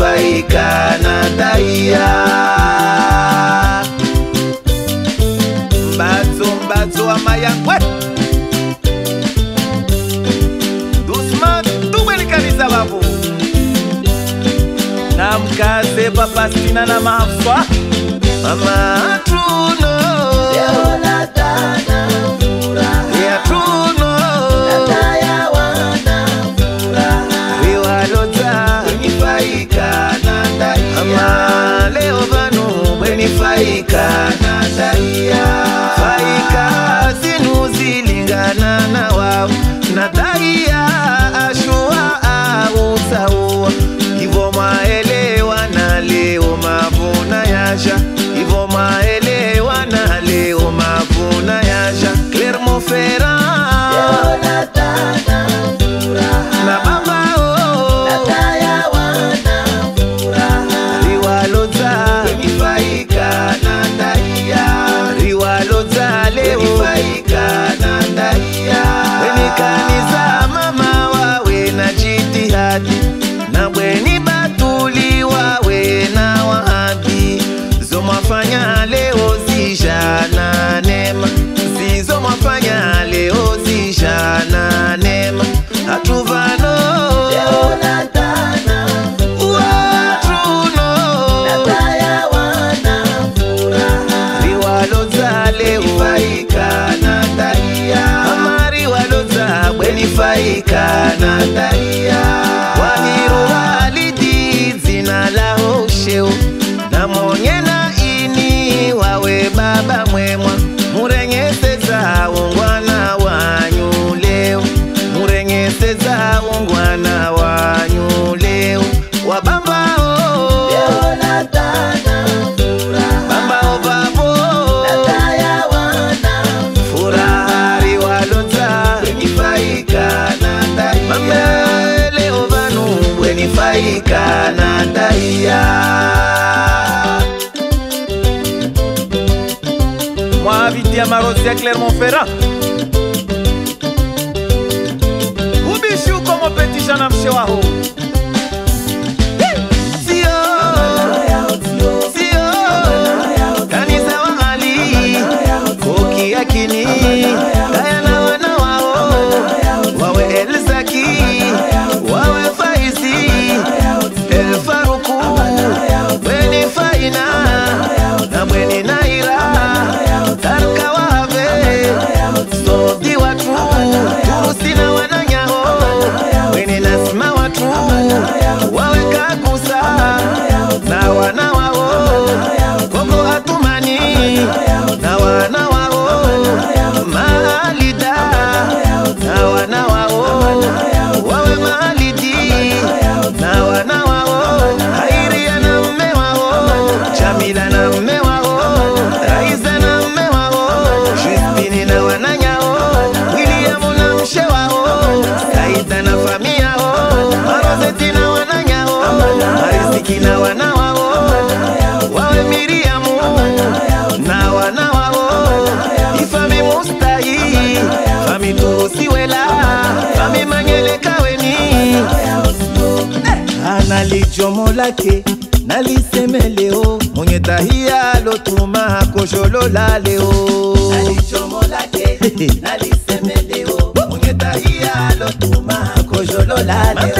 nufaika na taia mbatso mbatso wa mayangwe dusman tubwelikanisa bavu na mkaze papasina na mafwa mama tuno Leonatana ahí kanandaria wahiruhalidi zina la hosheo. Namwonye na ini wawe baba mwemwa Kanandaiya Moi, Vitia Marosia Clermont-Ferrand Ubichou comme petit jeune homme nalijomolake nalisemele o mwenye tahia lotuma akojolola le o nalijomolake nalisemele o mwenye lotuma le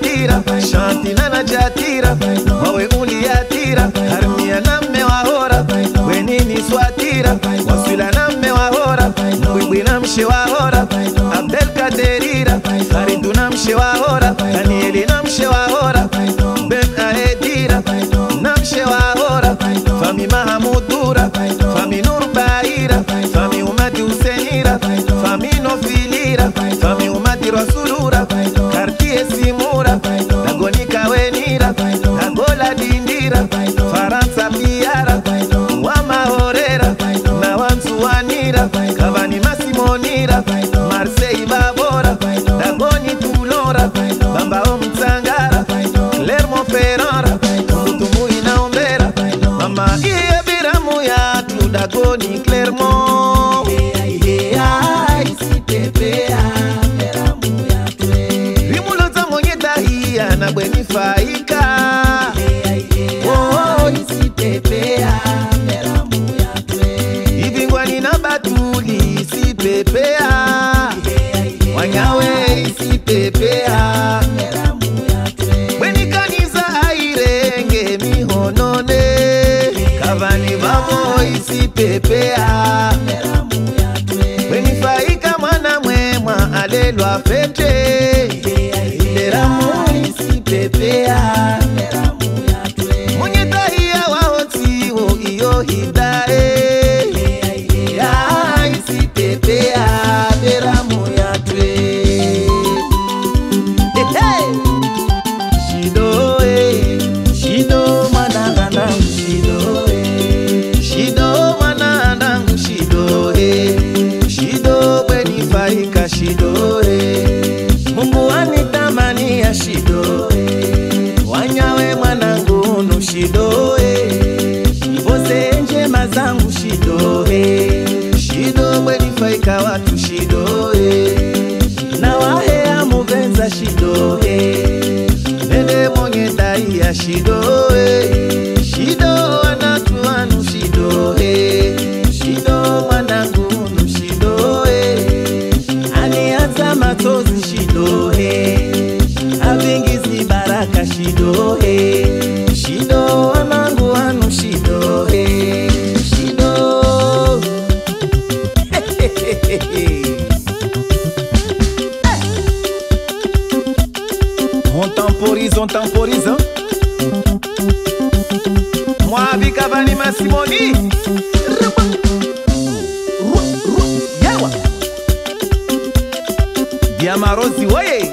atira shanti nana jatira mawe uliatira harmia na mme wahora wenini swatira waswila na mme wahora mbwibwi na mshe wahora abdelkaderira faridu na mshe wahora danieli na mshe wahora kulia na bweni faika oh, oh ivingwa nina batuli isipepea? Airenge mihonone kavani mwana mwema alelwa fete on temporise, on temporise. mwavika vani masimoni. Yawa. Vyamarozi weye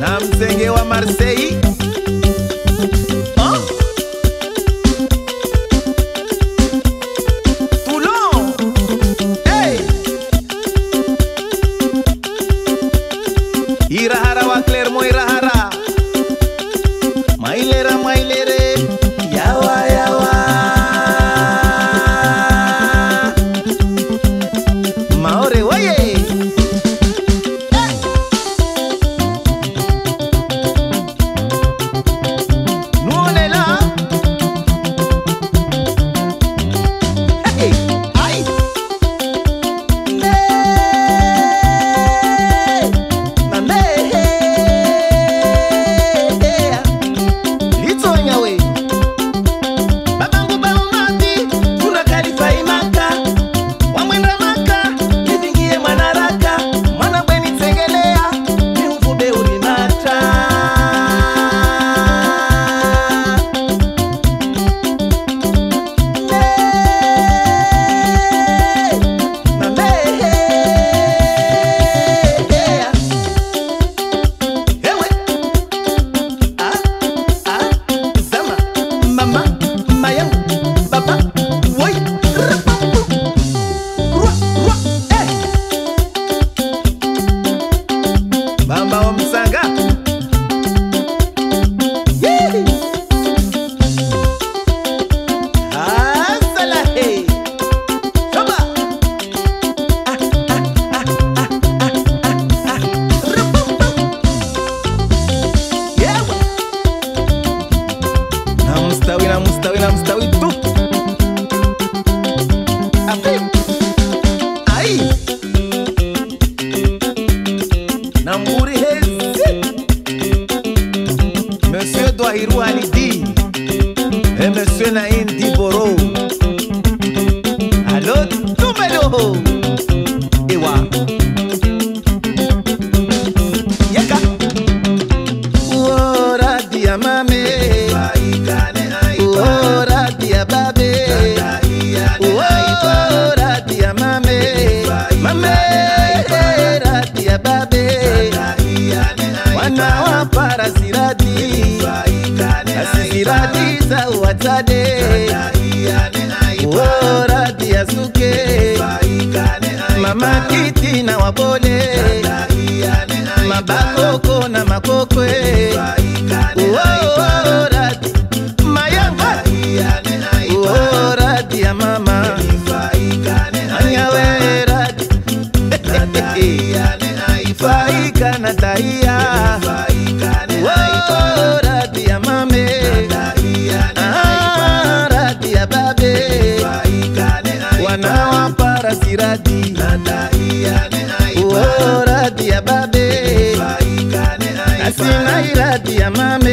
na mzenge wa marsei Radisa uwatade Oh, radi ya suke Mama kiti na wabole Mabakoko na makokwe. día, mami.